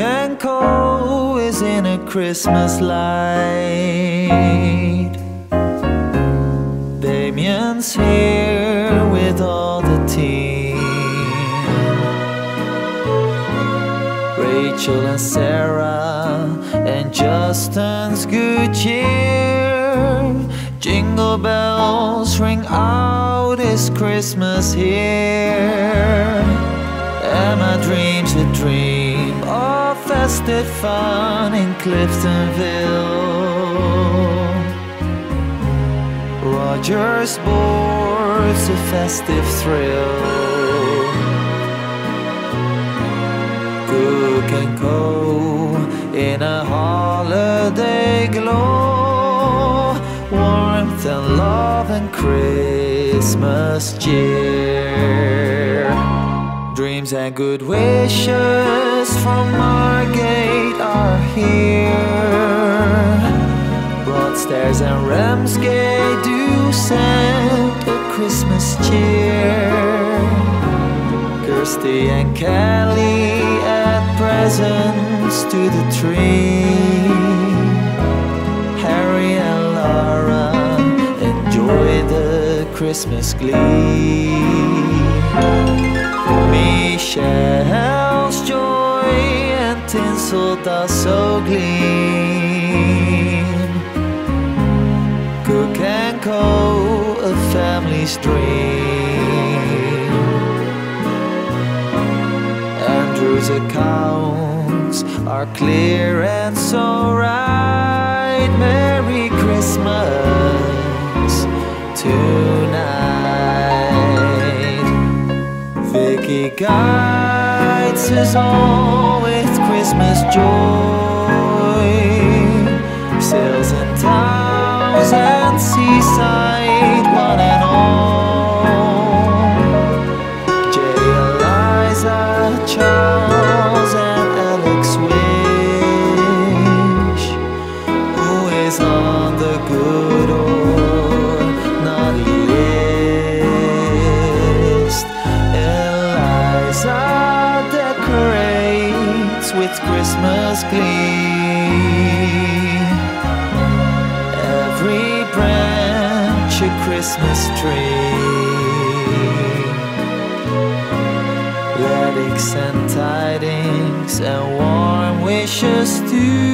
And Co is in a Christmas light. Damien's here with all the team. Rachel and Sarah and Justin's good cheer. Jingle bells ring out, it's Christmas here. Emma dreams a dream festive fun in Cliftonville. Roger's board's a festive thrill. Cooke and Co in a holiday glow, warmth and love and Christmas cheer. Dreams and good wishes from Margate are here. Broadstairs and Ramsgate do send a Christmas cheer. Kirsty and Kelly add presents to the tree. Harry and Laura enjoy the Christmas glee. Michelle's joy and tinsel does so gleam. Cooke and Co, a family's dream. Andrew's accounts are clear and so right. Merry Christmas tonight. Vicky guides us all Christmas joy. Sales in towns and seaside, one and all. Jay, Eliza, Charles, and Alex Wish, who is on the good or with Christmas glee. Every branch a Christmas tree. Relics and tidings and warm wishes too.